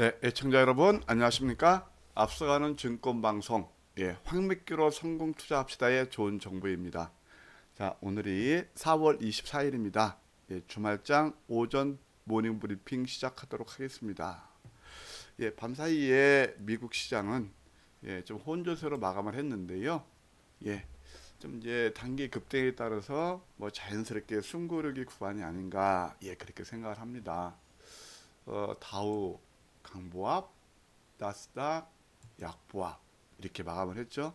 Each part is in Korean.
네, 애청자 여러분 안녕하십니까? 앞서가는 증권 방송 예, 황미끼로 성공 투자합시다의 좋은 정보입니다. 자, 오늘이 4월 24일입니다. 예, 주말장 오전 모닝 브리핑 시작하도록 하겠습니다. 예, 밤 사이에 미국 시장은 예, 좀 혼조세로 마감을 했는데요. 예, 좀 이제 단기 급등에 따라서 뭐 자연스럽게 숨고르기 구간이 아닌가 예 그렇게 생각을 합니다. 어, 다우 강보합, 나스닥 약보합 이렇게 마감을 했죠.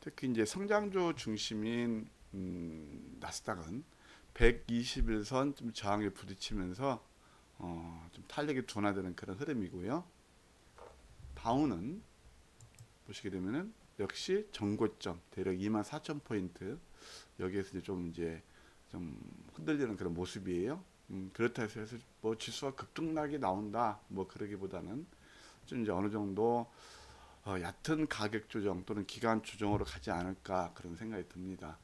특히 이제 성장주 중심인 음, 나스닥은 121선 좀 저항에 부딪히면서 어, 좀 탄력이 둔화되는 그런 흐름이고요. 다우는 보시게 되면은 역시 정고점 대략 2만 4천 포인트 여기에서 이제 좀 이제 좀 흔들리는 그런 모습이에요. 음, 그렇다 해서 뭐 지수가 급등락이 나온다 뭐 그러기보다는 좀 이제 어느 정도 어, 얕은 가격 조정 또는 기간 조정으로 가지 않을까 그런 생각이 듭니다.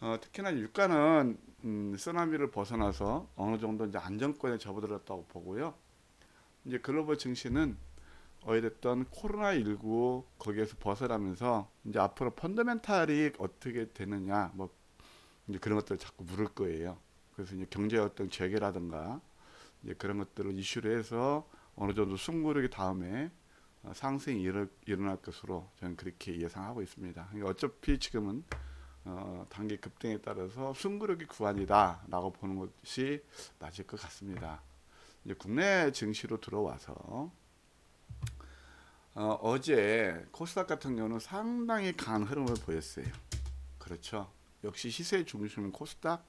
어, 특히나 유가는 음, 쓰나미를 벗어나서 어느 정도 이제 안정권에 접어들었다고 보고요. 이제 글로벌 증시는 어찌됐던 코로나 19 거기에서 벗어나면서 이제 앞으로 펀더멘탈이 어떻게 되느냐 뭐 이제 그런 것들을 자꾸 물을 거예요. 그래서 이제 경제 어떤 재개라든가 이제 그런 것들을 이슈로 해서 어느 정도 숨고르기 다음에 어, 상승이 일어날 것으로 저는 그렇게 예상하고 있습니다. 그러니까 어차피 지금은 어, 단기 급등에 따라서 숨고르기 구간이다라고 보는 것이 맞을 것 같습니다. 이제 국내 증시로 들어와서 어, 제 코스닥 같은 경우는 상당히 강한 흐름을 보였어요. 그렇죠. 역시 시세 중심은 코스닥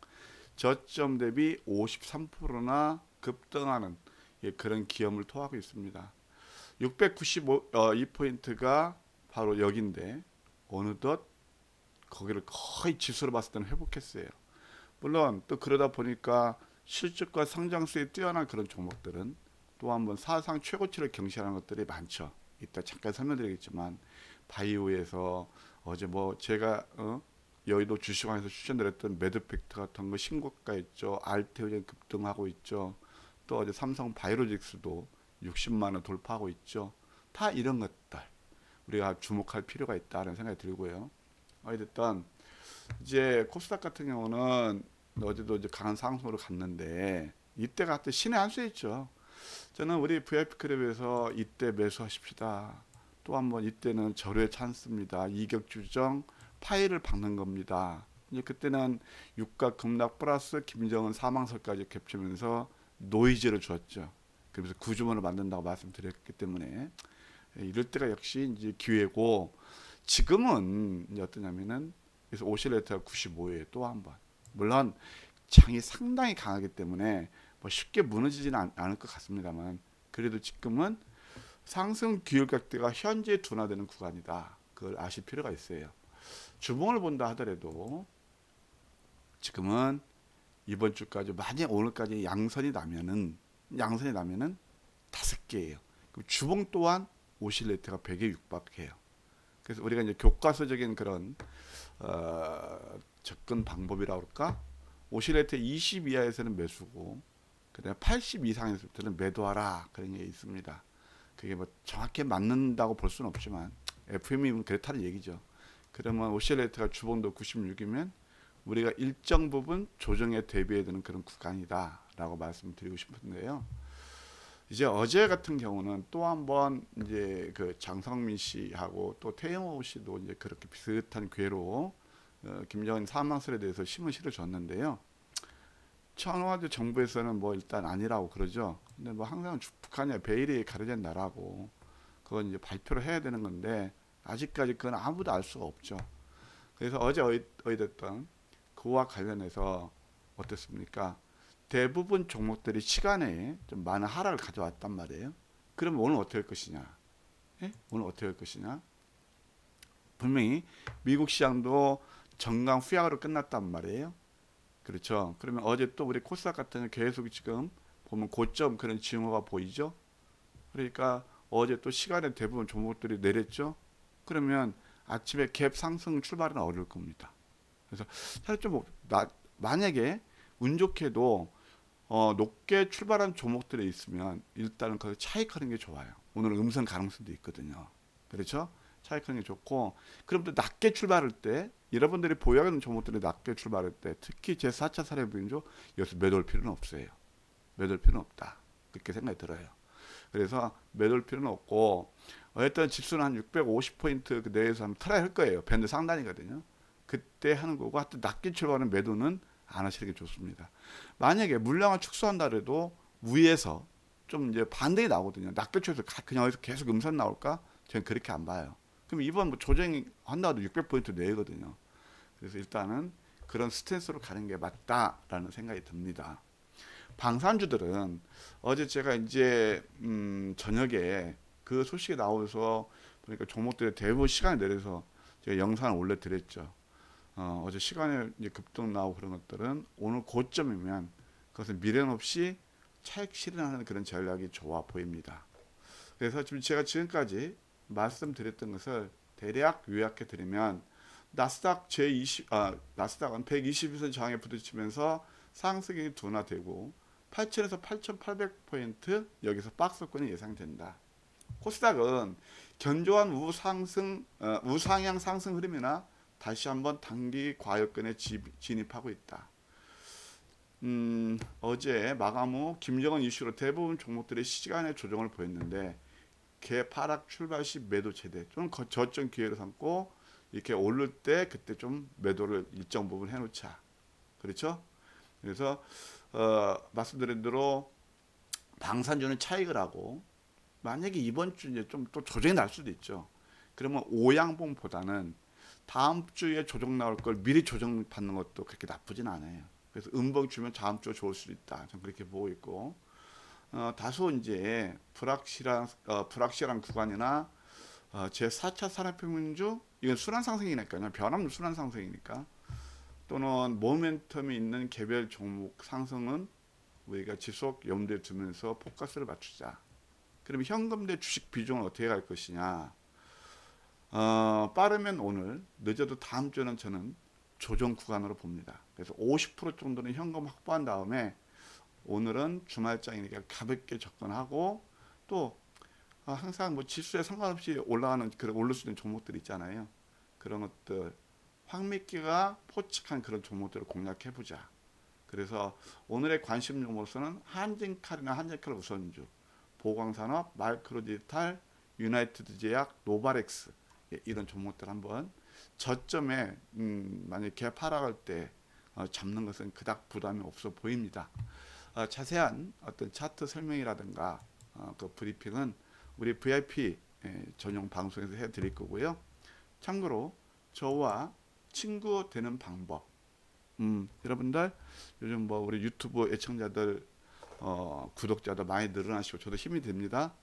저점 대비 53%나 급등하는 예, 그런 기염을 토하고 있습니다. 695포인트가 어, 바로 여기인데 어느덧 거기를 거의 지수로 봤을 때는 회복했어요. 물론 또 그러다 보니까 실적과 성장성이 뛰어난 그런 종목들은 또 한번 사상 최고치를 경신하는 것들이 많죠. 이따 잠깐 설명드리겠지만 바이오에서 어제 뭐 제가 어? 여의도 주식왕에서 추천드렸던 매드팩트 같은 거 신고가 있죠. 알테오젠 급등하고 있죠. 또 어제 삼성 바이오로직스도 60만 원 돌파하고 있죠. 다 이런 것들 우리가 주목할 필요가 있다는 생각이 들고요. 어쨌든 이제 코스닥 같은 경우는 어제도 이제 강한 상승으로 갔는데 이때가 하여튼 신의 한 수 있죠. 저는 우리 VIP 클럽에서 이때 매수하십시다. 또 한번 이때는 절호의 찬스입니다. 이격 주정 파일을 박는 겁니다. 이제 그때는 유가 급락 플러스 김정은 사망설까지 겹치면서 노이즈를 주었죠. 그래서 구주문을 만든다고 말씀드렸기 때문에 이럴 때가 역시 이제 기회고 지금은 이제 어떠냐면은 그래서 오실레트가 95에 또 한 번. 물론 장이 상당히 강하기 때문에 뭐 쉽게 무너지지는 않을 것 같습니다만 그래도 지금은 상승 기울각대가 현재 둔화되는 구간이다. 그걸 아실 필요가 있어요. 주봉을 본다 하더라도 지금은 이번 주까지 만약 오늘까지 양선이 나면은 양선이 나면은 다섯 개예요. 주봉 또한 오실레트가 100에 육박해요. 그래서 우리가 이제 교과서적인 그런 어, 접근 방법이라고 할까? 오실레트 20 이하에서는 매수고 그다음에 80 이상에서부터는 매도하라 그런 게 있습니다. 그게 뭐 정확히 맞는다고 볼 수는 없지만 FM이면 그렇다는 얘기죠. 그러면 오실레트가 주봉도 96이면 우리가 일정 부분 조정에 대비해야 되는 그런 구간이다라고 말씀드리고 싶은데요. 이제 어제 같은 경우는 또 한번 이제 그 장성민 씨하고 또 태영호 씨도 이제 그렇게 비슷한 궤로 어, 김정은 사망설에 대해서 심을 실어줬는데요. 청와대 정부에서는 뭐 일단 아니라고 그러죠. 근데 뭐 항상 북한이 베일이 가려진 나라고 그건 이제 발표를 해야 되는 건데 아직까지 그건 아무도 알 수가 없죠. 그래서 어제 어이, 어이 됐던 그와 관련해서 어떻습니까? 대부분 종목들이 시간에 좀 많은 하락을 가져왔단 말이에요. 그럼 오늘 어떻게 할 것이냐? 예? 오늘 어떻게 할 것이냐? 분명히 미국 시장도 정강 후약으로 끝났단 말이에요. 그렇죠. 그러면 어제 또 우리 코스닥 같은 계속 지금 보면 고점 그런 징후가 보이죠. 그러니까 어제 또 시간에 대부분 종목들이 내렸죠. 그러면 아침에 갭 상승 출발은 어려울 겁니다. 그래서 사실 좀 나, 만약에 운 좋게도 어, 높게 출발한 종목들에 있으면 일단은 그 차익하는 게 좋아요. 오늘 음선 가능성도 있거든요. 그렇죠? 차익하는 게 좋고 그럼 또 낮게 출발할 때 여러분들이 보유하는 종목들이 낮게 출발할 때 특히 제 4차 산업인조 여기서 매도할 필요는 없어요. 매도할 필요는 없다. 그렇게 생각이 들어요. 그래서 매도할 필요는 없고 어쨌든 지수는 한 650포인트 그 내에서 한번 try 할 거예요. 밴드 상단이거든요. 그때 하는 거고 하여튼 낮게 출발하는 매도는 안 하시는 게 좋습니다. 만약에 물량을 축소한다 그래도 위에서 좀 이제 반대이 나오거든요. 낮게 출해서 그냥 여기서 계속 음선 나올까? 저는 그렇게 안 봐요. 그럼 이번 뭐 조정이 한다고 600포인트 내거든요. 그래서 일단은 그런 스탠스로 가는 게 맞다라는 생각이 듭니다. 방산주들은 어제 제가 이제 음 저녁에 그 소식이 나오면서 보니까 종목들이 대부분 시간을 내려서 제가 영상을 올려 드렸죠. 어, 어제 시간에 이제 급등 나오고 그런 것들은 오늘 고점이면 그것은 미련 없이 차익 실현하는 그런 전략이 좋아 보입니다. 그래서 지금 제가 지금까지 말씀드렸던 것을 대략 요약해 드리면 나스닥 제20 아 나스닥은 120에서 저항에 부딪히면서 상승이 둔화되고 8,000에서 8,800포인트 여기서 박스권이 예상된다. 코스닥은 견조한 우상승 어, 우상향 상승 흐름이나 다시 한번 단기 과열권에 진입하고 있다. 음, 어제 마감 후 김정은 이슈로 대부분 종목들이 시간의 조정을 보였는데 개파락 출발 시 매도 제대 좀 저점 기회를 삼고 이렇게 오를 때 그때 좀 매도를 일정 부분 해놓자. 그렇죠? 그래서 어, 말씀드린 대로 방산주는 차익을 하고 만약에 이번 주 이제 좀 또 조정이 날 수도 있죠. 그러면 오양봉보다는 다음 주에 조정 나올 걸 미리 조정 받는 것도 그렇게 나쁘진 않아요. 그래서 음봉 주면 다음 주에 좋을 수 있다. 전 그렇게 보고 있고 어, 다소 이제 불확실한 어, 불확실한 구간이나 어, 제 4차 산업혁명주 이건 순환 상승이니까요. 변함없는 순환 상승이니까 또는 모멘텀이 있는 개별 종목 상승은 우리가 지속 염두에 두면서 포커스를 맞추자. 그럼 현금 대 주식 비중을 어떻게 갈 것이냐? 어, 빠르면 오늘, 늦어도 다음 주는 저는 조정 구간으로 봅니다. 그래서 50% 정도는 현금 확보한 다음에 오늘은 주말장이니까 가볍게 접근하고 또 아, 항상 뭐 지수에 상관없이 올라가는 그런 올릴 수 있는 종목들 있잖아요. 그런 것들 황미기가 포착한 그런 종목들을 공략해 보자. 그래서 오늘의 관심 종목으로서는 한진칼이나 한진칼 우선주, 보광산업, 마이크로디지털, 유나이티드 제약, 노바렉스 예, 이런 종목들 한번 저점에 음, 만약 개 팔아갈 때 어, 잡는 것은 그닥 부담이 없어 보입니다. 어, 자세한 어떤 차트 설명이라든가 어, 그 브리핑은 우리 VIP 예, 전용 방송에서 해드릴 거고요. 참고로 저와 친구 되는 방법. 음, 여러분들 요즘 뭐 우리 유튜브 애청자들 어, 구독자도 많이 늘어나시고 저도 힘이 됩니다.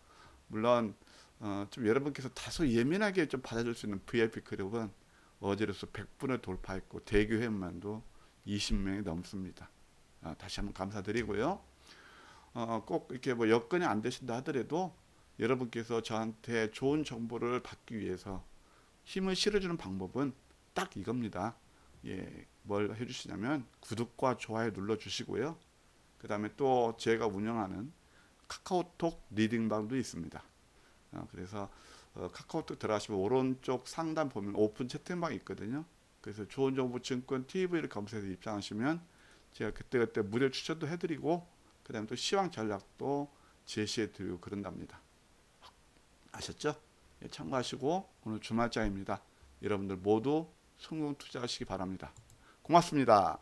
물론 어, 좀 여러분께서 다소 예민하게 좀 받아줄 수 있는 VIP 그룹은 어제로서 100분을 돌파했고 대교 회원만도 20명이 넘습니다. 어, 다시 한번 감사드리고요. 어, 꼭 이렇게 뭐 여건이 안 되신다 하더라도 여러분께서 저한테 좋은 정보를 받기 위해서 힘을 실어주는 방법은 딱 이겁니다. 예, 뭘 해주시냐면 구독과 좋아요 눌러주시고요. 그 다음에 또 제가 운영하는 카카오톡 리딩방도 있습니다. 어, 그래서 어, 카카오톡 들어가시면 오른쪽 상단 보면 오픈 채팅방이 있거든요. 그래서 좋은 정보 증권 TV를 검색해서 입장하시면 제가 그때그때 무료 추천도 해드리고 그 다음에 또 시황 전략도 제시해드리고 그런답니다. 아셨죠? 예, 참고하시고 오늘 주말장입니다. 여러분들 모두 성공 투자하시기 바랍니다. 고맙습니다.